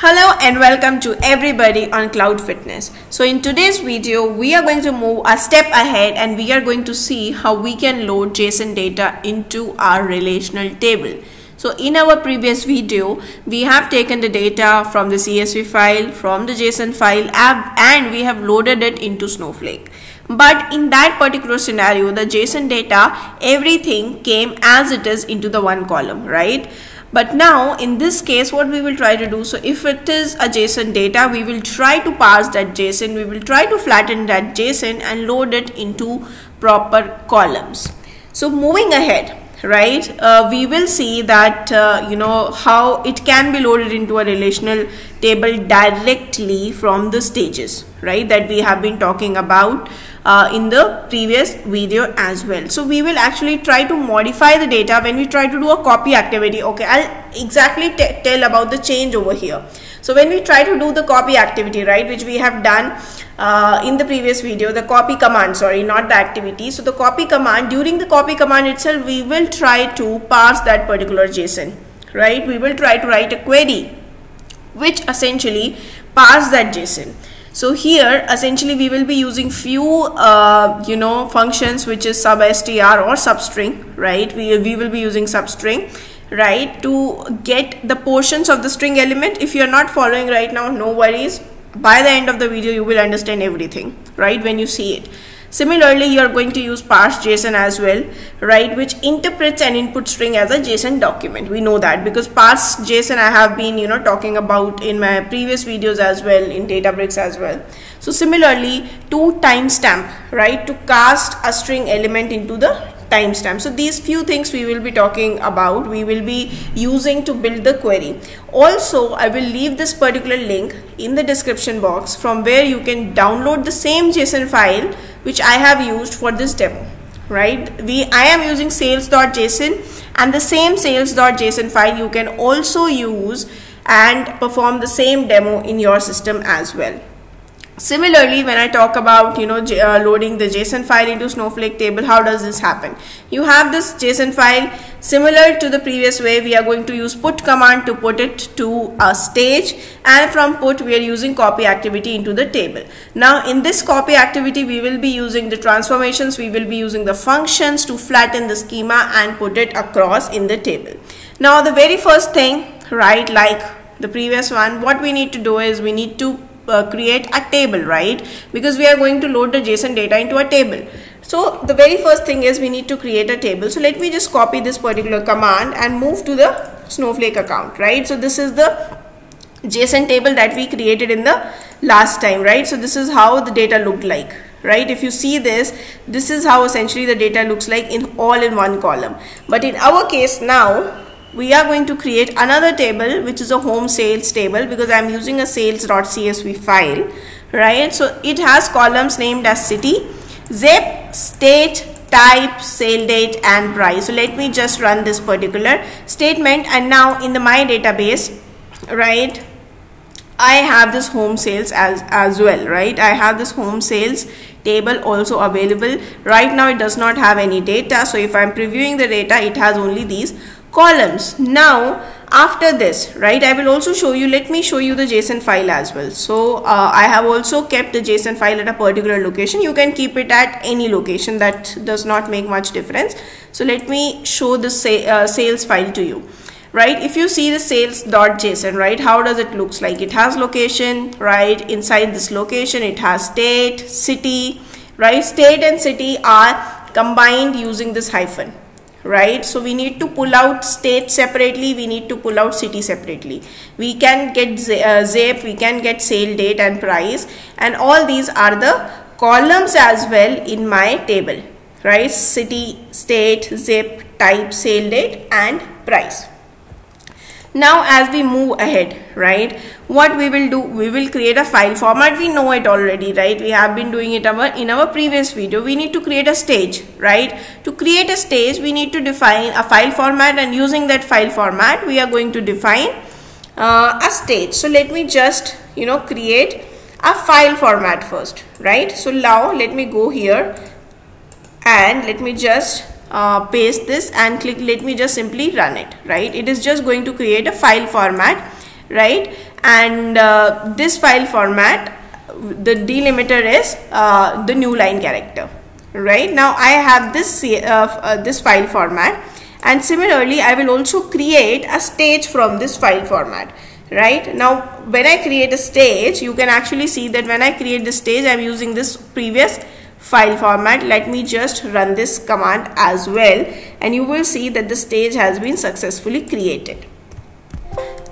Hello and welcome to everybody on Cloud Fitness. So in today's video, we are going to move a step ahead and we are going to see how we can load JSON data into our relational table. So in our previous video, we have taken the data from the CSV file, from the JSON file app and we have loaded it into Snowflake. But in that particular scenario, the JSON data, everything came as it is into the one column, right? But now in this case what we will try to do so if it is a JSON data we will try to parse that JSON we will try to flatten that JSON and load it into proper columns. So moving ahead right uh, we will see that uh, you know how it can be loaded into a relational table directly from the stages right that we have been talking about uh, in the previous video as well. So we will actually try to modify the data when we try to do a copy activity okay? I'll exactly tell about the change over here. So when we try to do the copy activity right which we have done uh, in the previous video the copy command sorry not the activity. So the copy command during the copy command itself we will try to parse that particular json right? We will try to write a query which essentially parse that json. So here essentially we will be using few uh, you know functions which is substr or substring right? We, we will be using substring right to get the portions of the string element. If you are not following right now no worries. By the end of the video you will understand everything right when you see it similarly you are going to use parse json as well right which interprets an input string as a json document. We know that because parse json i have been you know talking about in my previous videos as well in databricks as well. So similarly to timestamp right to cast a string element into the timestamp. So these few things we will be talking about we will be using to build the query. Also i will leave this particular link in the description box from where you can download the same json file which i have used for this demo right? We i am using sales.json and the same sales.json file you can also use and perform the same demo in your system as well Similarly, when I talk about, you know, uh, loading the JSON file into Snowflake table, how does this happen? You have this JSON file similar to the previous way. We are going to use put command to put it to a stage and from put we are using copy activity into the table. Now in this copy activity, we will be using the transformations. We will be using the functions to flatten the schema and put it across in the table. Now the very first thing, right, like the previous one, what we need to do is we need to uh, create a table right? Because we are going to load the json data into a table. So the very first thing is we need to create a table. So let me just copy this particular command and move to the snowflake account right? So this is the json table that we created in the last time right? So this is how the data looked like right? If you see this this is how essentially the data looks like in all in one column. But in our case now we are going to create another table which is a home sales table because I'm using a sales.csv file right? So it has columns named as city zip state type sale date and price. So let me just run this particular statement. And now in the my database right I have this home sales as as well right? I have this home sales table also available. Right now it does not have any data. So if I'm previewing the data it has only these columns. Now after this right i will also show you let me show you the json file as well. So uh, i have also kept the json file at a particular location. You can keep it at any location. That does not make much difference. So let me show the sa uh, sales file to you. Right if you see the sales.json right how does it looks like? It has location right inside this location it has state city right? State and city are combined using this hyphen right? So we need to pull out state separately we need to pull out city separately. We can get uh, zip we can get sale date and price and all these are the columns as well in my table right? City state zip type sale date and price now as we move ahead right what we will do we will create a file format. We know it already right? We have been doing it our, in our previous video. We need to create a stage right? To create a stage we need to define a file format and using that file format we are going to define uh, a stage. So let me just you know create a file format first right? So now let me go here and let me just uh, paste this and click let me just simply run it right? It is just going to create a file format right? And uh, this file format the delimiter is uh, the new line character right? Now I have this uh, uh, this file format and similarly I will also create a stage from this file format right? Now when I create a stage you can actually see that when I create the stage I'm using this previous file format. Let me just run this command as well and you will see that the stage has been successfully created.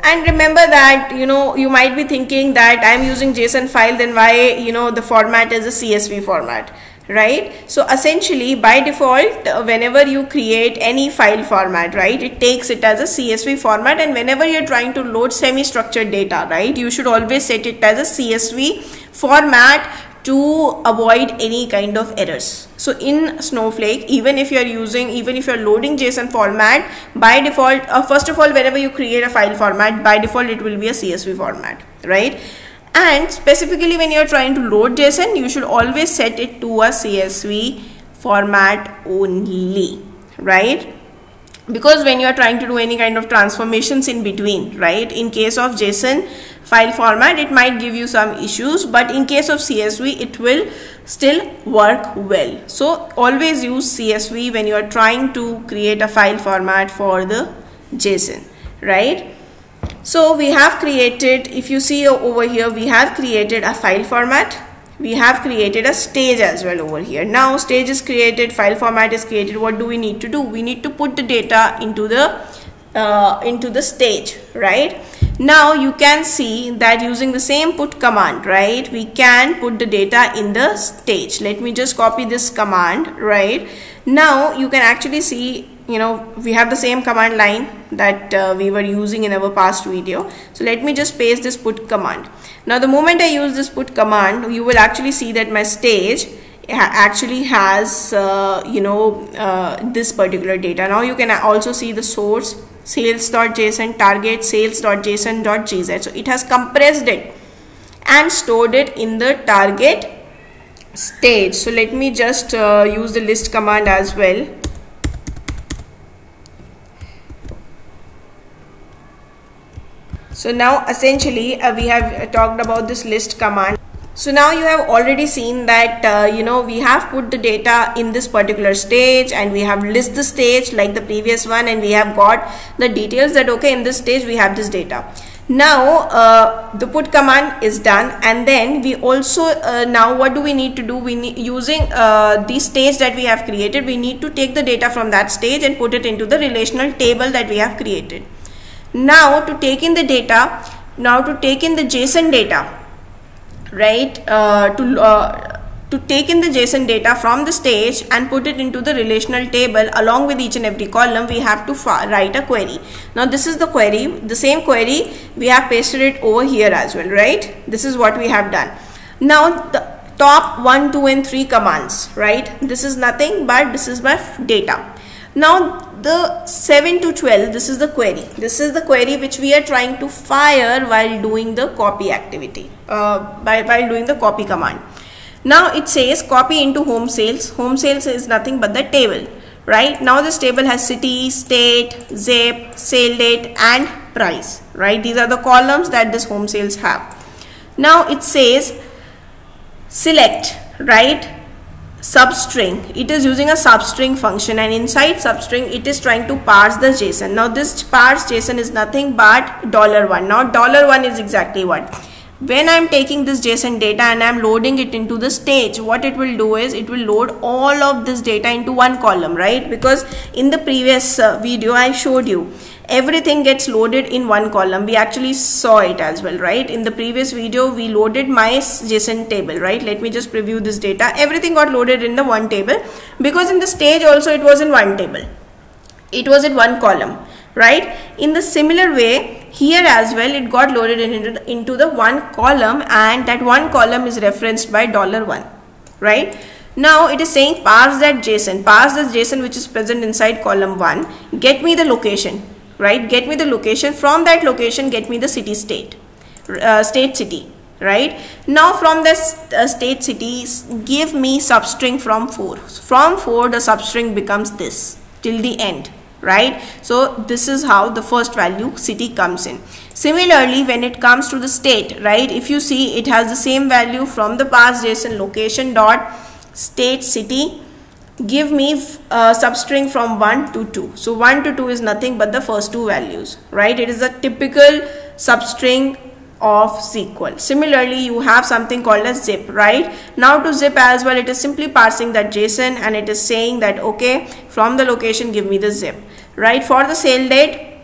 And remember that you know you might be thinking that I'm using JSON file then why you know the format is a CSV format right? So essentially by default whenever you create any file format right it takes it as a csv format and whenever you're trying to load semi-structured data right you should always set it as a csv format to avoid any kind of errors. So in snowflake even if you're using even if you're loading json format by default uh, first of all whenever you create a file format by default it will be a csv format right? And specifically when you're trying to load JSON you should always set it to a CSV format only right because when you are trying to do any kind of transformations in between right? In case of JSON file format it might give you some issues but in case of CSV it will still work well. So always use CSV when you are trying to create a file format for the JSON right? So we have created, if you see over here, we have created a file format. We have created a stage as well over here. Now stage is created, file format is created. What do we need to do? We need to put the data into the uh, into the stage, right? Now you can see that using the same put command, right? We can put the data in the stage. Let me just copy this command, right? Now you can actually see you know we have the same command line that uh, we were using in our past video. So let me just paste this put command. Now the moment I use this put command you will actually see that my stage actually has uh, you know uh, this particular data. Now you can also see the source sales.json target sales.json.gz so it has compressed it and stored it in the target stage. So let me just uh, use the list command as well so now essentially uh, we have uh, talked about this list command. So now you have already seen that uh, you know we have put the data in this particular stage and we have list the stage like the previous one and we have got the details that okay in this stage we have this data. Now uh, the put command is done and then we also uh, now what do we need to do? We need using uh, the stage that we have created we need to take the data from that stage and put it into the relational table that we have created now to take in the data now to take in the json data right uh, to uh, to take in the json data from the stage and put it into the relational table along with each and every column we have to write a query. Now this is the query the same query we have pasted it over here as well right? This is what we have done. Now the top 1 2 and 3 commands right? This is nothing but this is my data now the 7 to 12 this is the query. This is the query which we are trying to fire while doing the copy activity uh, by, while doing the copy command. Now it says copy into home sales. Home sales is nothing but the table right? Now this table has city state zip sale date and price right? These are the columns that this home sales have. Now it says select right substring. It is using a substring function and inside substring it is trying to parse the json. Now this parse json is nothing but dollar one. Now dollar one is exactly what? When i'm taking this json data and i'm loading it into the stage what it will do is it will load all of this data into one column right? Because in the previous uh, video i showed you everything gets loaded in one column. We actually saw it as well right? In the previous video we loaded my json table right? Let me just preview this data. Everything got loaded in the one table. Because in the stage also it was in one table. It was in one column right? In the similar way here as well it got loaded into the, into the one column and that one column is referenced by dollar one right? Now it is saying parse that json. Parse this json which is present inside column 1 get me the location right? Get me the location. From that location get me the city state uh, state city right? Now from this uh, state city give me substring from 4 from 4 the substring becomes this till the end right? So this is how the first value city comes in. Similarly, when it comes to the state, right, if you see it has the same value from the parse JSON location dot state city give me a substring from 1 to 2 so 1 to 2 is nothing but the first two values right it is a typical substring of SQL. Similarly, you have something called as zip, right? Now to zip as well, it is simply parsing that JSON and it is saying that, okay, from the location, give me the zip, right? For the sale date,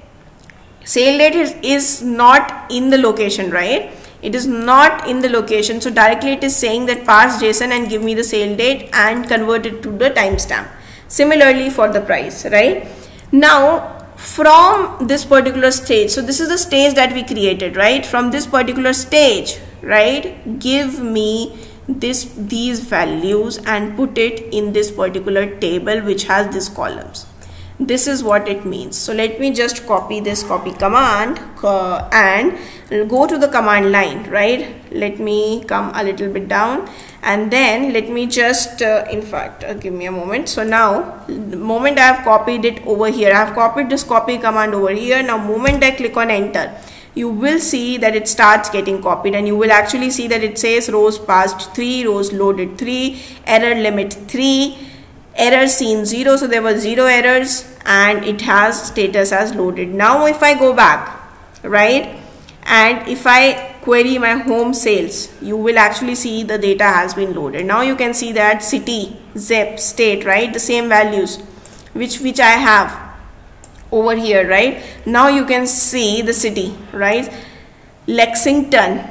sale date is, is not in the location, right? It is not in the location. So directly it is saying that parse JSON and give me the sale date and convert it to the timestamp. Similarly for the price, right? Now from this particular stage so this is the stage that we created right from this particular stage right give me this these values and put it in this particular table which has these columns this is what it means. So let me just copy this copy command uh, and go to the command line right? Let me come a little bit down and then let me just uh, in fact uh, give me a moment. So now the moment I have copied it over here I have copied this copy command over here. Now moment I click on enter you will see that it starts getting copied and you will actually see that it says rows parsed 3 rows loaded 3 error limit 3 error seen 0 so there were 0 errors and it has status as loaded. Now if I go back right and if I query my home sales you will actually see the data has been loaded. Now you can see that city zip state right the same values which which I have over here right? Now you can see the city right Lexington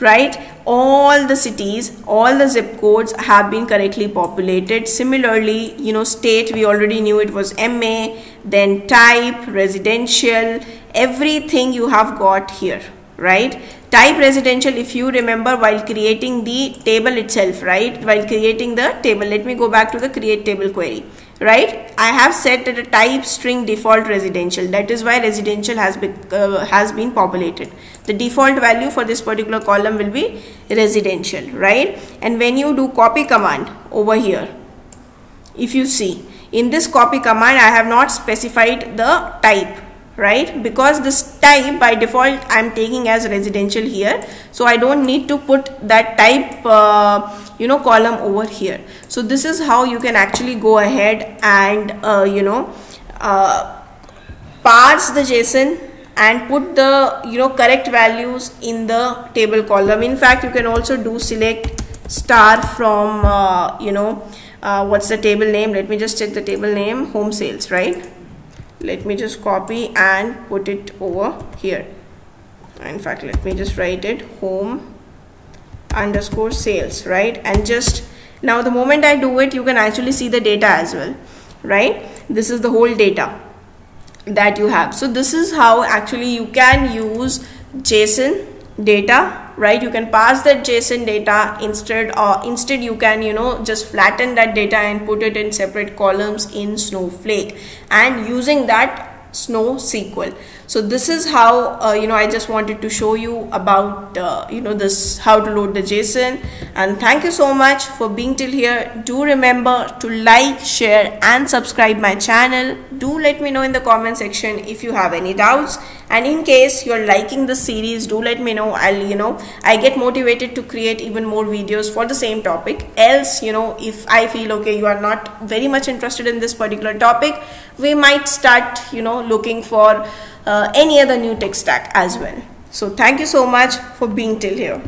right all the cities all the zip codes have been correctly populated. Similarly you know state we already knew it was MA then type residential everything you have got here right? Type residential if you remember while creating the table itself right? While creating the table let me go back to the create table query right? I have set that a type string default residential. That is why residential has uh, has been populated. The default value for this particular column will be residential right? And when you do copy command over here if you see in this copy command i have not specified the type right? Because this type by default i'm taking as residential here. So i don't need to put that type uh, you know column over here. So this is how you can actually go ahead and uh, you know uh, parse the json and put the you know correct values in the table column. In fact you can also do select star from uh, you know uh, what's the table name? Let me just check the table name. Home sales right let me just copy and put it over here. In fact let me just write it home underscore sales right? And just now the moment I do it you can actually see the data as well right? This is the whole data that you have. So this is how actually you can use JSON data right? You can parse that json data instead or instead you can you know just flatten that data and put it in separate columns in snowflake. And using that SnowSQL so this is how uh, you know i just wanted to show you about uh, you know this how to load the json. And thank you so much for being till here. Do remember to like share and subscribe my channel. Do let me know in the comment section if you have any doubts. And in case you're liking the series do let me know. I'll you know i get motivated to create even more videos for the same topic. Else you know if i feel okay you are not very much interested in this particular topic we might start you know looking for uh, any other new tech stack as well. So thank you so much for being till here.